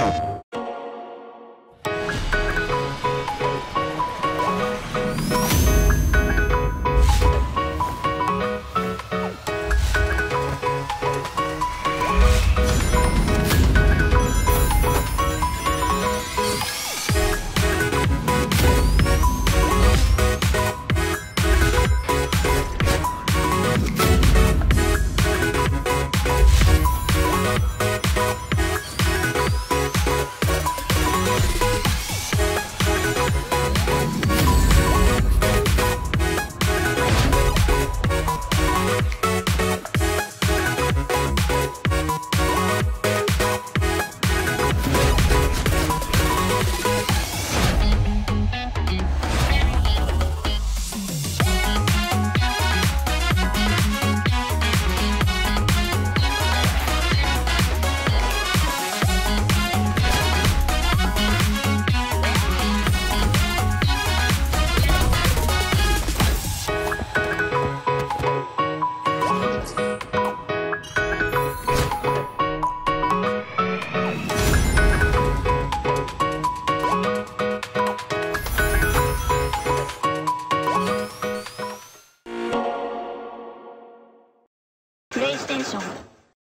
Oh. station.